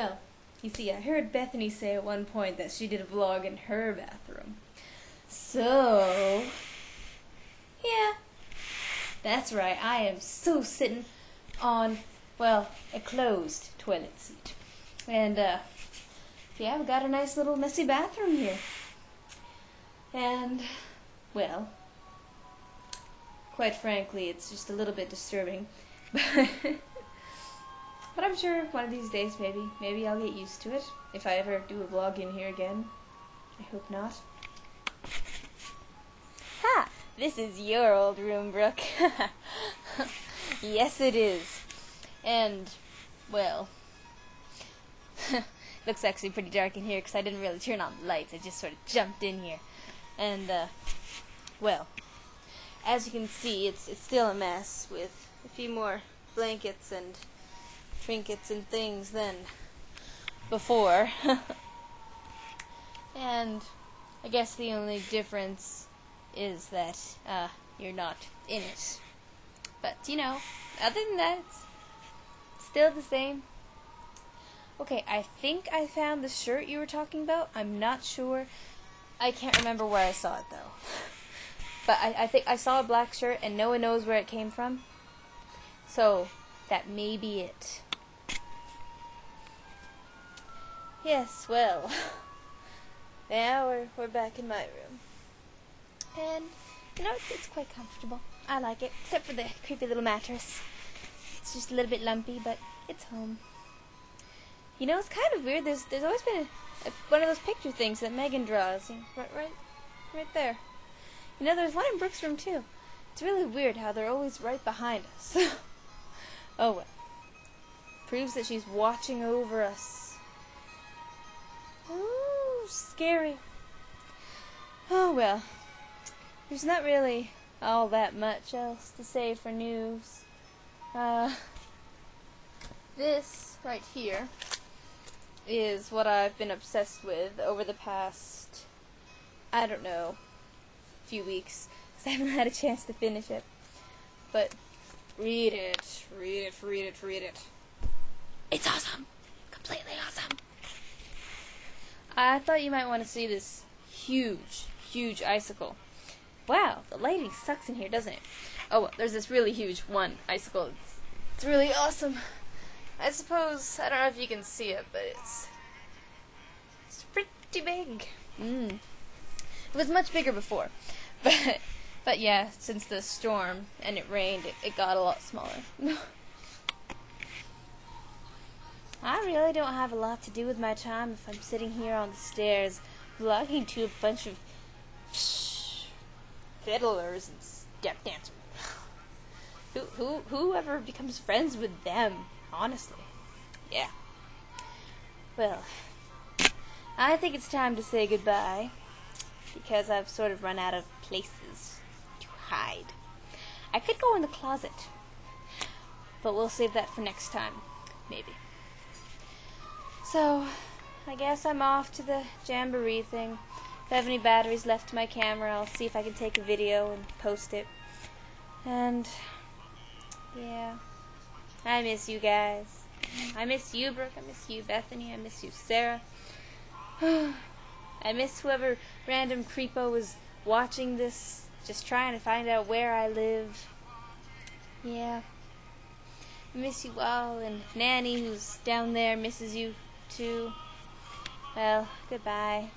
Well, you see, I heard Bethany say at one point that she did a vlog in her bathroom. So, yeah, that's right. I am so sitting on, well, a closed toilet seat. And, uh, yeah, I've got a nice little messy bathroom here. And, well, quite frankly, it's just a little bit disturbing. But I'm sure one of these days, maybe, maybe I'll get used to it. If I ever do a vlog in here again. I hope not. Ha! This is your old room, Brooke. yes, it is. And, well, looks actually pretty dark in here because I didn't really turn on the lights. I just sort of jumped in here. And, uh, well, as you can see, it's, it's still a mess with a few more blankets and trinkets and things than before. and I guess the only difference is that uh, you're not in it. But, you know, other than that, it's still the same. Okay, I think I found the shirt you were talking about. I'm not sure. I can't remember where I saw it, though. But I, I think I saw a black shirt, and no one knows where it came from. So, that may be it. Yes, well, now we're, we're back in my room. And, you know, it's, it's quite comfortable. I like it, except for the creepy little mattress. It's just a little bit lumpy, but it's home. You know, it's kind of weird. There's there's always been a, a, one of those picture things that Megan draws, right, right, right there. You know, there's one in Brooke's room too. It's really weird how they're always right behind us. oh well. Proves that she's watching over us scary. Oh well. There's not really all that much else to say for news. Uh, this right here is what I've been obsessed with over the past, I don't know, few weeks. Because I haven't had a chance to finish it. But read it, read it, read it, read it. It's awesome. Completely awesome. I thought you might want to see this huge, huge icicle. Wow, the lighting sucks in here, doesn't it? Oh, well, there's this really huge one icicle. It's, it's really awesome. I suppose, I don't know if you can see it, but it's, it's pretty big. Mm. It was much bigger before. But, but yeah, since the storm and it rained, it, it got a lot smaller. I really don't have a lot to do with my time if I'm sitting here on the stairs vlogging to a bunch of fiddlers and step dancers. who, who, whoever becomes friends with them, honestly. Yeah. Well, I think it's time to say goodbye because I've sort of run out of places to hide. I could go in the closet, but we'll save that for next time, maybe. So, I guess I'm off to the Jamboree thing. If I have any batteries left to my camera, I'll see if I can take a video and post it. And, yeah. I miss you guys. I miss you, Brooke. I miss you, Bethany. I miss you, Sarah. I miss whoever random creepo was watching this, just trying to find out where I live. Yeah. I miss you all, and Nanny, who's down there, misses you too. Well, goodbye.